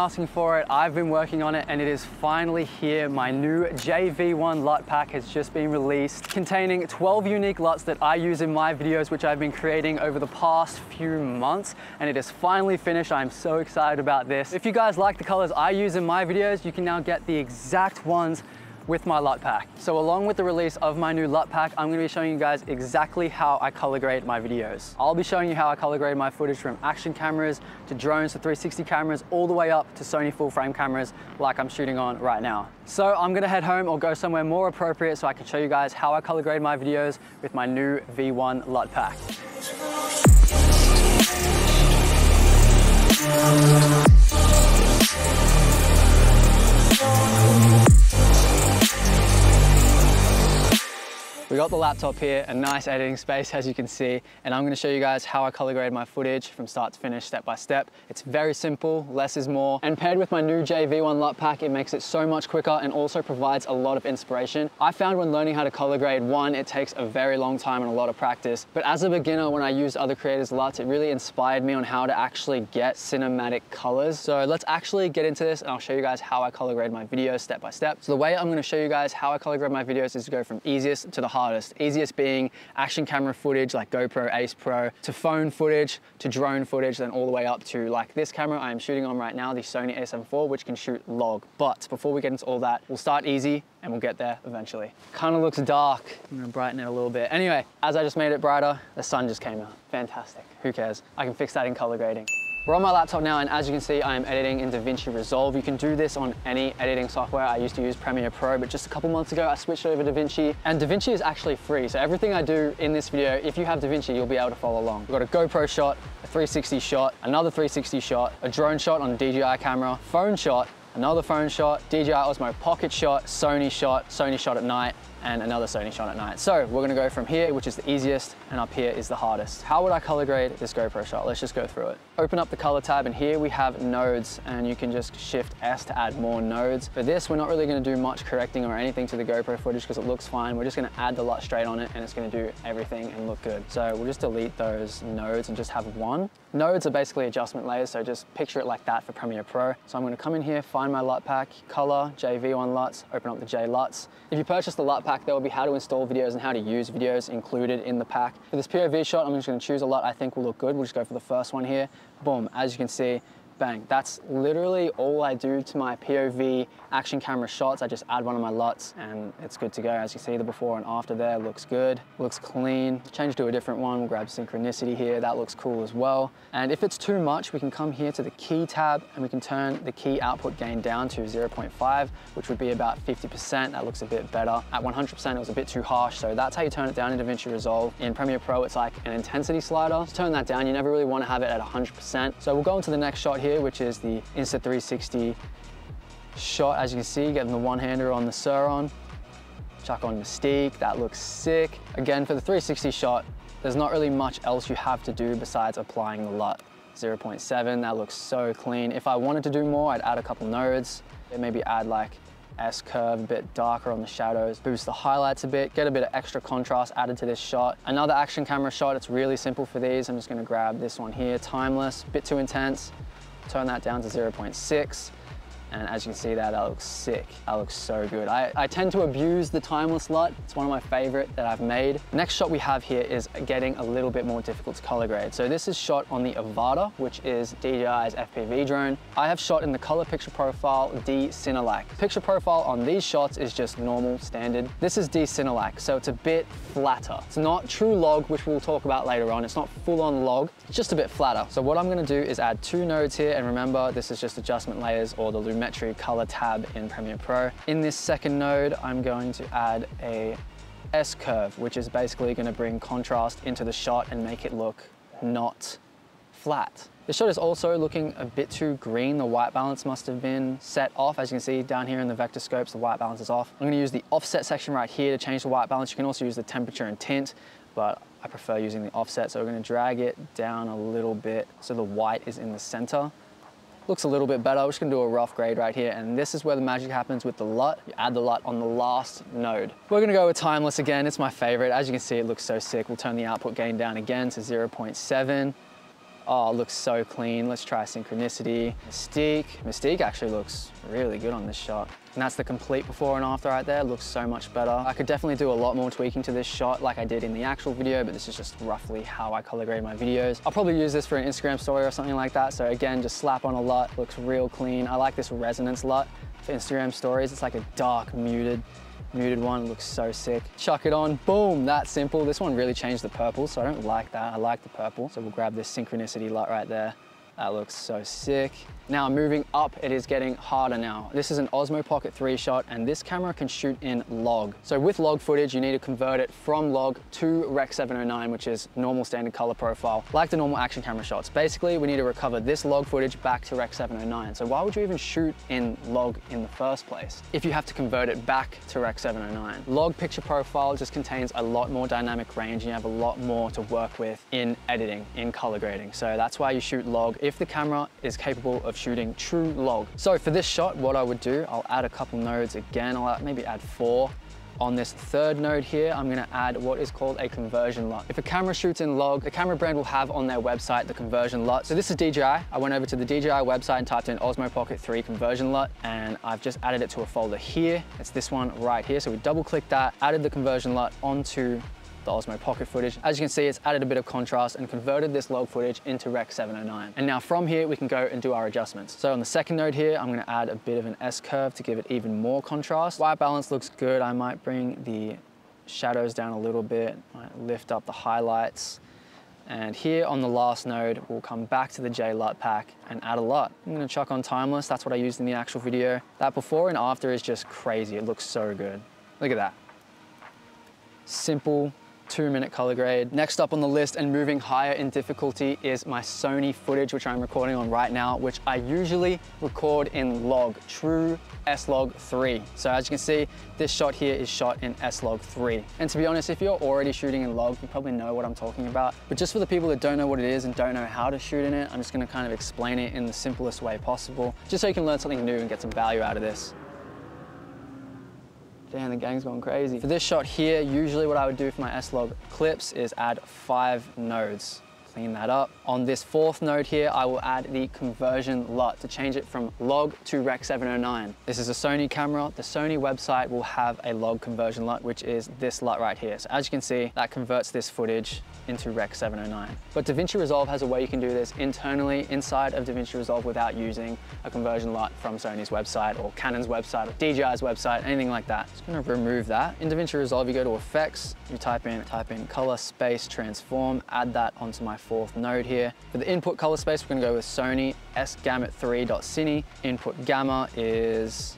asking for it, I've been working on it, and it is finally here. My new JV1 LUT pack has just been released, containing 12 unique LUTs that I use in my videos, which I've been creating over the past few months, and it is finally finished. I'm so excited about this. If you guys like the colors I use in my videos, you can now get the exact ones with my LUT pack. So along with the release of my new LUT pack, I'm gonna be showing you guys exactly how I color grade my videos. I'll be showing you how I color grade my footage from action cameras to drones to 360 cameras, all the way up to Sony full frame cameras like I'm shooting on right now. So I'm gonna head home or go somewhere more appropriate so I can show you guys how I color grade my videos with my new V1 LUT pack. We got the laptop here, a nice editing space as you can see, and I'm gonna show you guys how I color grade my footage from start to finish, step by step. It's very simple, less is more, and paired with my new JV1 LUT pack, it makes it so much quicker and also provides a lot of inspiration. I found when learning how to color grade, one, it takes a very long time and a lot of practice, but as a beginner, when I used other creators' LUTs, it really inspired me on how to actually get cinematic colors. So let's actually get into this and I'll show you guys how I color grade my videos step by step. So the way I'm gonna show you guys how I color grade my videos is to go from easiest to the hardest hardest. Easiest being action camera footage like GoPro Ace Pro, to phone footage, to drone footage, then all the way up to like this camera I am shooting on right now, the Sony a7 IV, which can shoot log. But before we get into all that, we'll start easy and we'll get there eventually. Kind of looks dark. I'm gonna brighten it a little bit. Anyway, as I just made it brighter, the sun just came out. Fantastic, who cares? I can fix that in color grading. We're on my laptop now, and as you can see, I am editing in DaVinci Resolve. You can do this on any editing software. I used to use Premiere Pro, but just a couple months ago, I switched over to DaVinci, and DaVinci is actually free. So everything I do in this video, if you have DaVinci, you'll be able to follow along. We've got a GoPro shot, a 360 shot, another 360 shot, a drone shot on a DJI camera, phone shot, another phone shot, DJI Osmo Pocket shot, Sony shot, Sony shot at night, and another Sony shot at night. So we're gonna go from here, which is the easiest, and up here is the hardest. How would I color grade this GoPro shot? Let's just go through it. Open up the color tab, and here we have nodes, and you can just shift S to add more nodes. For this, we're not really gonna do much correcting or anything to the GoPro footage because it looks fine. We're just gonna add the LUT straight on it, and it's gonna do everything and look good. So we'll just delete those nodes and just have one. Nodes are basically adjustment layers, so just picture it like that for Premiere Pro. So I'm gonna come in here, find my LUT pack, color, JV1 LUTs, open up the J LUTs. If you purchase the LUT pack, there will be how to install videos and how to use videos included in the pack. For this POV shot, I'm just gonna choose a lot I think will look good. We'll just go for the first one here. Boom, as you can see, bang. That's literally all I do to my POV action camera shots. I just add one of my LUTs and it's good to go. As you see, the before and after there looks good, looks clean. Change to a different one, we'll grab synchronicity here. That looks cool as well. And if it's too much, we can come here to the key tab and we can turn the key output gain down to 0.5, which would be about 50%. That looks a bit better. At 100%, it was a bit too harsh. So that's how you turn it down in DaVinci Resolve. In Premiere Pro, it's like an intensity slider. To turn that down, you never really want to have it at 100%. So we'll go into the next shot here here, which is the Insta360 shot. As you can see, getting the one-hander on the Sur-Ron. Chuck on Mystique, that looks sick. Again, for the 360 shot, there's not really much else you have to do besides applying the LUT. 0.7, that looks so clean. If I wanted to do more, I'd add a couple nodes, maybe add like S-curve, a bit darker on the shadows, boost the highlights a bit, get a bit of extra contrast added to this shot. Another action camera shot, it's really simple for these. I'm just gonna grab this one here, timeless, a bit too intense turn that down to 0.6. And as you can see there, that looks sick. That looks so good. I, I tend to abuse the timeless LUT. It's one of my favorite that I've made. Next shot we have here is getting a little bit more difficult to color grade. So this is shot on the Avata, which is DJI's FPV drone. I have shot in the color picture profile D-Cinelike. Picture profile on these shots is just normal, standard. This is D-Cinelike, so it's a bit flatter. It's not true log, which we'll talk about later on. It's not full on log, it's just a bit flatter. So what I'm gonna do is add two nodes here, and remember, this is just adjustment layers or the Lumetri color tab in Premiere Pro. In this second node, I'm going to add a S-curve, which is basically gonna bring contrast into the shot and make it look not flat. The shot is also looking a bit too green. The white balance must have been set off. As you can see down here in the vector scopes, the white balance is off. I'm gonna use the offset section right here to change the white balance. You can also use the temperature and tint, but I prefer using the offset. So we're gonna drag it down a little bit so the white is in the center looks a little bit better. We're just gonna do a rough grade right here. And this is where the magic happens with the LUT. You add the LUT on the last node. We're gonna go with timeless again. It's my favorite. As you can see, it looks so sick. We'll turn the output gain down again to 0.7. Oh, looks so clean. Let's try Synchronicity. Mystique. Mystique actually looks really good on this shot. And that's the complete before and after right there. Looks so much better. I could definitely do a lot more tweaking to this shot like I did in the actual video, but this is just roughly how I color grade my videos. I'll probably use this for an Instagram story or something like that. So again, just slap on a LUT, looks real clean. I like this resonance LUT for Instagram stories. It's like a dark muted muted one, looks so sick. Chuck it on, boom, that simple. This one really changed the purple, so I don't like that. I like the purple. So we'll grab this Synchronicity LUT right there. That looks so sick. Now moving up, it is getting harder now. This is an Osmo Pocket 3 shot and this camera can shoot in log. So with log footage, you need to convert it from log to Rec 709, which is normal standard color profile, like the normal action camera shots. Basically, we need to recover this log footage back to Rec 709. So why would you even shoot in log in the first place if you have to convert it back to Rec 709? Log picture profile just contains a lot more dynamic range and you have a lot more to work with in editing, in color grading. So that's why you shoot log if the camera is capable of shooting true log. So for this shot, what I would do, I'll add a couple nodes again. I'll maybe add four. On this third node here, I'm gonna add what is called a conversion LUT. If a camera shoots in log, the camera brand will have on their website the conversion LUT. So this is DJI. I went over to the DJI website and typed in Osmo Pocket 3 conversion LUT, and I've just added it to a folder here. It's this one right here. So we double click that, added the conversion LUT onto the Osmo Pocket footage. As you can see, it's added a bit of contrast and converted this log footage into Rec 709. And now from here, we can go and do our adjustments. So on the second node here, I'm gonna add a bit of an S-curve to give it even more contrast. White balance looks good. I might bring the shadows down a little bit, might lift up the highlights. And here on the last node, we'll come back to the JLUT pack and add a LUT. I'm gonna chuck on timeless. That's what I used in the actual video. That before and after is just crazy. It looks so good. Look at that. Simple, two minute color grade. Next up on the list and moving higher in difficulty is my Sony footage, which I'm recording on right now, which I usually record in log, true S-Log 3. So as you can see, this shot here is shot in S-Log 3. And to be honest, if you're already shooting in log, you probably know what I'm talking about. But just for the people that don't know what it is and don't know how to shoot in it, I'm just gonna kind of explain it in the simplest way possible, just so you can learn something new and get some value out of this. Damn, the gang's gone crazy. For this shot here, usually what I would do for my S-Log clips is add five nodes clean that up. On this fourth node here, I will add the conversion LUT to change it from log to Rec 709. This is a Sony camera. The Sony website will have a log conversion LUT, which is this LUT right here. So as you can see, that converts this footage into Rec 709. But DaVinci Resolve has a way you can do this internally inside of DaVinci Resolve without using a conversion LUT from Sony's website or Canon's website or DJI's website, anything like that. Just gonna remove that. In DaVinci Resolve, you go to Effects, you type in, type in Color Space Transform, add that onto my fourth node here. For the input color space, we're gonna go with Sony S-Gamut3.Cine. Input gamma is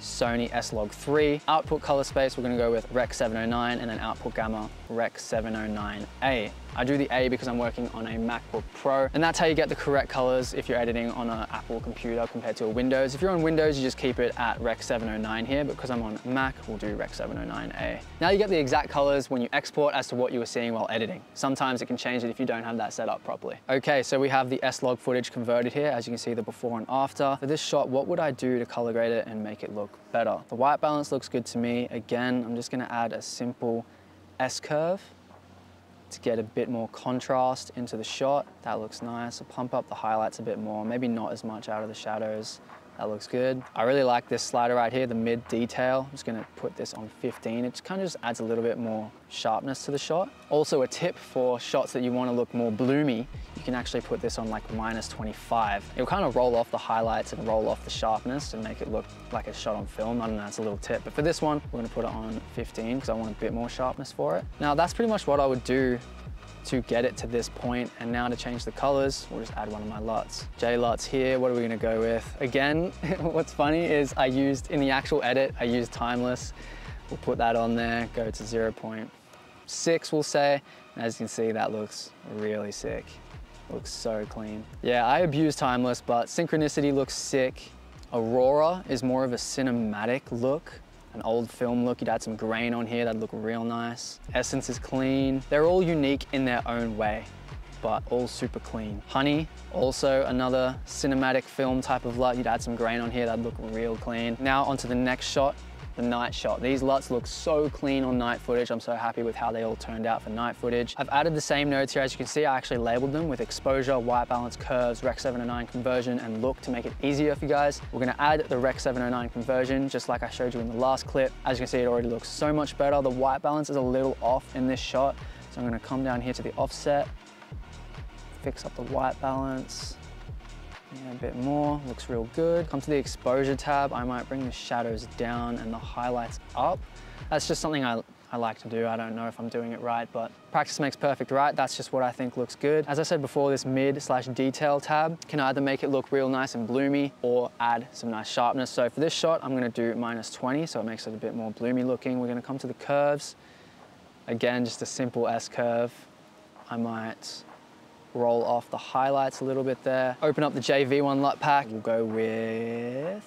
Sony S-Log 3. Output color space, we're gonna go with Rec 709 and then output gamma Rec 709A. I do the A because I'm working on a MacBook Pro, and that's how you get the correct colors if you're editing on an Apple computer compared to a Windows. If you're on Windows, you just keep it at Rec 709 here, but because I'm on Mac, we'll do Rec 709A. Now you get the exact colors when you export as to what you were seeing while editing. Sometimes it can change it if you don't have that set up properly. Okay, so we have the S-Log footage converted here. As you can see, the before and after. For this shot, what would I do to color grade it and make it look better? The white balance looks good to me. Again, I'm just gonna add a simple S-curve to get a bit more contrast into the shot. That looks nice. I'll pump up the highlights a bit more, maybe not as much out of the shadows. That looks good. I really like this slider right here, the mid detail. I'm just gonna put this on 15. It just kind of just adds a little bit more sharpness to the shot. Also a tip for shots that you wanna look more bloomy, you can actually put this on like minus 25. It'll kind of roll off the highlights and roll off the sharpness and make it look like a shot on film. I don't know, that's a little tip. But for this one, we're gonna put it on 15 because I want a bit more sharpness for it. Now that's pretty much what I would do to get it to this point. And now to change the colors, we'll just add one of my LUTs. J LUTs here, what are we gonna go with? Again, what's funny is I used, in the actual edit, I used timeless. We'll put that on there, go to 0.6 we'll say. And as you can see, that looks really sick. Looks so clean. Yeah, I abuse timeless, but synchronicity looks sick. Aurora is more of a cinematic look an old film look. You'd add some grain on here, that'd look real nice. Essence is clean. They're all unique in their own way but all super clean. Honey, also another cinematic film type of LUT. You'd add some grain on here, that'd look real clean. Now onto the next shot. The night shot. These LUTs look so clean on night footage. I'm so happy with how they all turned out for night footage. I've added the same nodes here. As you can see, I actually labeled them with exposure, white balance, curves, Rec 709 conversion, and look to make it easier for you guys. We're gonna add the Rec 709 conversion, just like I showed you in the last clip. As you can see, it already looks so much better. The white balance is a little off in this shot. So I'm gonna come down here to the offset, fix up the white balance, yeah, a bit more, looks real good. Come to the exposure tab, I might bring the shadows down and the highlights up. That's just something I, I like to do. I don't know if I'm doing it right, but practice makes perfect, right? That's just what I think looks good. As I said before, this mid slash detail tab can either make it look real nice and bloomy or add some nice sharpness. So for this shot, I'm gonna do minus 20, so it makes it a bit more bloomy looking. We're gonna come to the curves. Again, just a simple S curve. I might roll off the highlights a little bit there. Open up the JV1 LUT pack. We'll go with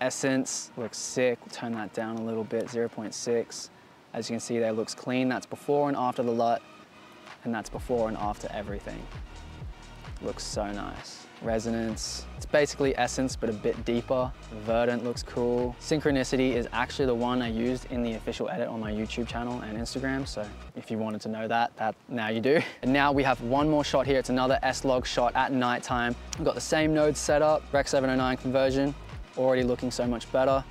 Essence, looks sick. We'll turn that down a little bit, 0.6. As you can see there, looks clean. That's before and after the LUT, and that's before and after everything. Looks so nice. Resonance, it's basically Essence, but a bit deeper. Verdant looks cool. Synchronicity is actually the one I used in the official edit on my YouTube channel and Instagram. So if you wanted to know that, that now you do. And now we have one more shot here. It's another S-Log shot at nighttime. We've got the same nodes set up, Rec 709 conversion, already looking so much better.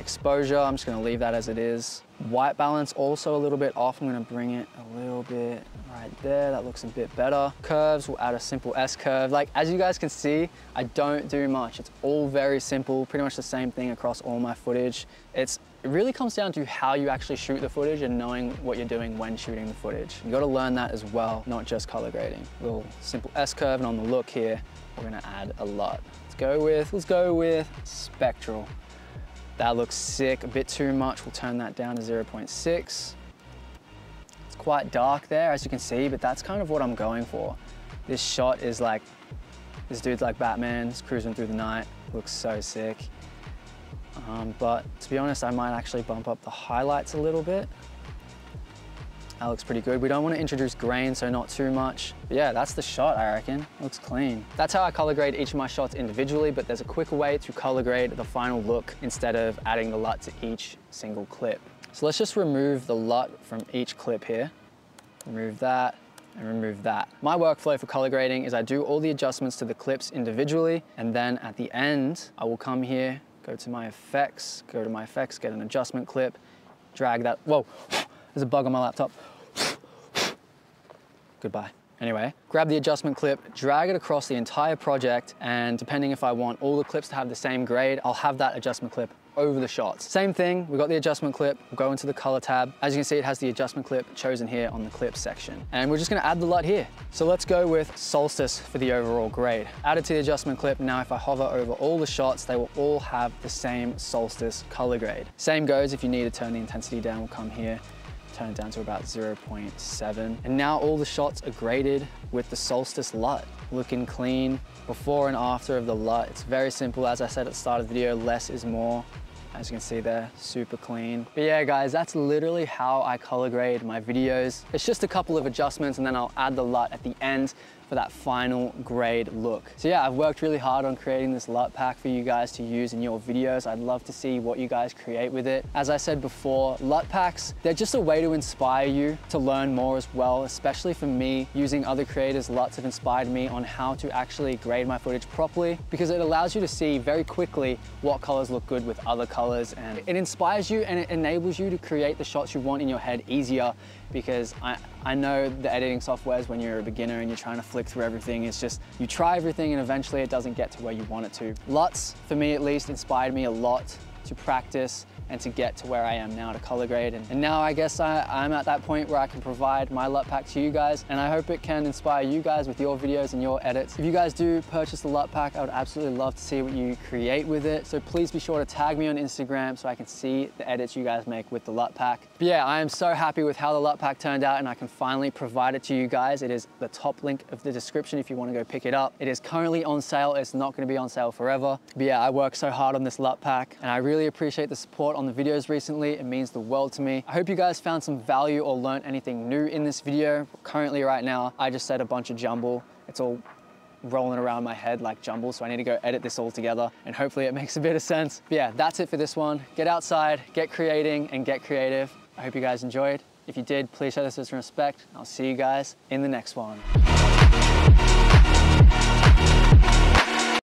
Exposure, I'm just gonna leave that as it is. White balance also a little bit off. I'm gonna bring it a little bit right there. That looks a bit better. Curves, we'll add a simple S curve. Like, as you guys can see, I don't do much. It's all very simple, pretty much the same thing across all my footage. It's, it really comes down to how you actually shoot the footage and knowing what you're doing when shooting the footage. You gotta learn that as well, not just color grading. Little simple S curve, and on the look here, we're gonna add a lot. Let's go with, let's go with spectral. That looks sick, a bit too much. We'll turn that down to 0.6. It's quite dark there, as you can see, but that's kind of what I'm going for. This shot is like, this dude's like Batman, he's cruising through the night. Looks so sick. Um, but to be honest, I might actually bump up the highlights a little bit. That looks pretty good. We don't want to introduce grain, so not too much. But yeah, that's the shot, I reckon. Looks clean. That's how I color grade each of my shots individually, but there's a quicker way to color grade the final look instead of adding the LUT to each single clip. So let's just remove the LUT from each clip here. Remove that, and remove that. My workflow for color grading is I do all the adjustments to the clips individually, and then at the end, I will come here, go to my effects, go to my effects, get an adjustment clip, drag that, whoa, there's a bug on my laptop. Goodbye. Anyway, grab the adjustment clip, drag it across the entire project, and depending if I want all the clips to have the same grade, I'll have that adjustment clip over the shots. Same thing, we've got the adjustment clip, we'll go into the color tab. As you can see, it has the adjustment clip chosen here on the clip section. And we're just gonna add the LUT here. So let's go with Solstice for the overall grade. Added to the adjustment clip, now if I hover over all the shots, they will all have the same Solstice color grade. Same goes if you need to turn the intensity down, we'll come here turn it down to about 0.7. And now all the shots are graded with the Solstice LUT, looking clean. Before and after of the LUT, it's very simple. As I said at the start of the video, less is more. As you can see there, super clean. But yeah, guys, that's literally how I color grade my videos. It's just a couple of adjustments and then I'll add the LUT at the end for that final grade look. So yeah, I've worked really hard on creating this LUT pack for you guys to use in your videos. I'd love to see what you guys create with it. As I said before, LUT packs, they're just a way to inspire you to learn more as well, especially for me, using other creators' LUTs have inspired me on how to actually grade my footage properly because it allows you to see very quickly what colors look good with other colors and it inspires you and it enables you to create the shots you want in your head easier because I, I know the editing softwares when you're a beginner and you're trying to flick through everything, it's just you try everything and eventually it doesn't get to where you want it to. LUTs, for me at least, inspired me a lot to practice and to get to where I am now to color grade. And, and now I guess I, am at that point where I can provide my LUT pack to you guys and I hope it can inspire you guys with your videos and your edits. If you guys do purchase the LUT pack, I would absolutely love to see what you create with it. So please be sure to tag me on Instagram so I can see the edits you guys make with the LUT pack. But yeah, I am so happy with how the LUT pack turned out and I can finally provide it to you guys. It is the top link of the description if you want to go pick it up. It is currently on sale. It's not going to be on sale forever. But yeah, I worked so hard on this LUT pack and I really appreciate the support on the videos recently. It means the world to me. I hope you guys found some value or learned anything new in this video. Currently right now, I just said a bunch of jumble. It's all rolling around my head like jumble, so I need to go edit this all together and hopefully it makes a bit of sense. But yeah, that's it for this one. Get outside, get creating and get creative. I hope you guys enjoyed. If you did, please show this with some respect. I'll see you guys in the next one.